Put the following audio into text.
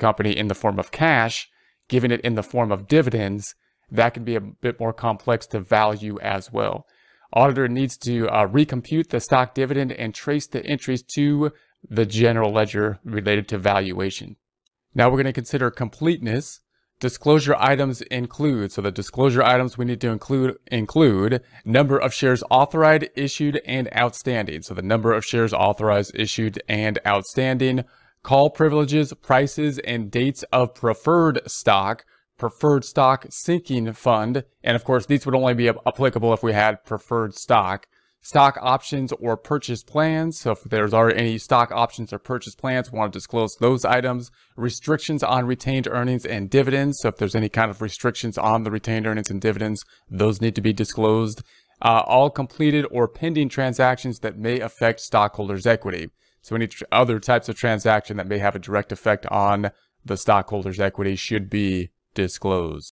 company in the form of cash, giving it in the form of dividends, that can be a bit more complex to value as well. Auditor needs to uh, recompute the stock dividend and trace the entries to the general ledger related to valuation. Now we're going to consider completeness. Disclosure items include, so the disclosure items we need to include include number of shares authorized, issued, and outstanding. So the number of shares authorized, issued, and outstanding, call privileges, prices, and dates of preferred stock, preferred stock sinking fund, and of course these would only be applicable if we had preferred stock stock options or purchase plans. So if there's already any stock options or purchase plans, we want to disclose those items. Restrictions on retained earnings and dividends. So if there's any kind of restrictions on the retained earnings and dividends, those need to be disclosed. Uh, all completed or pending transactions that may affect stockholders' equity. So any tr- other types of transaction that may have a direct effect on the stockholders' equity should be disclosed.